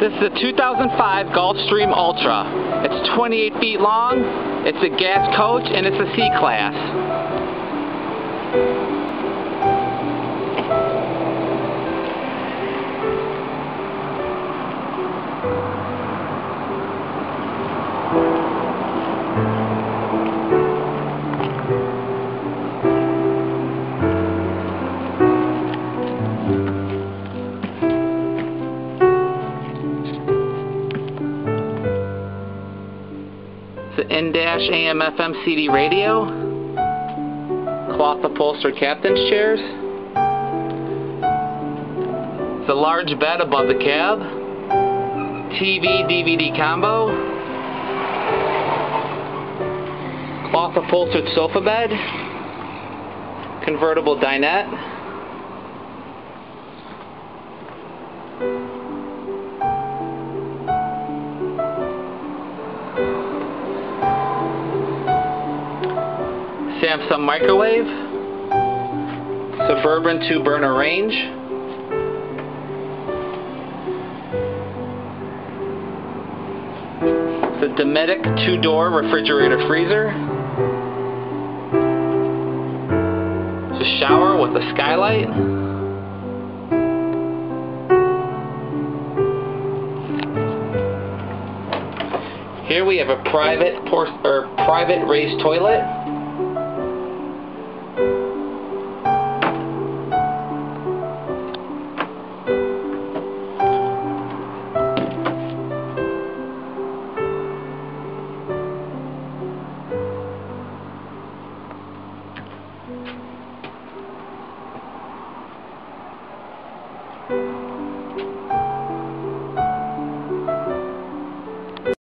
This is a 2005 Gulfstream Ultra. It's 28 feet long, it's a gas coach, and it's a C-Class. It's an in-dash AM FM CD radio, cloth upholstered captain's chairs. the large bed above the cab, TV DVD combo, cloth upholstered sofa bed, convertible dinette. Samsung microwave, Suburban two burner range, the Dometic two door refrigerator freezer, the shower with a skylight. Here we have a private or private raised toilet Thank you.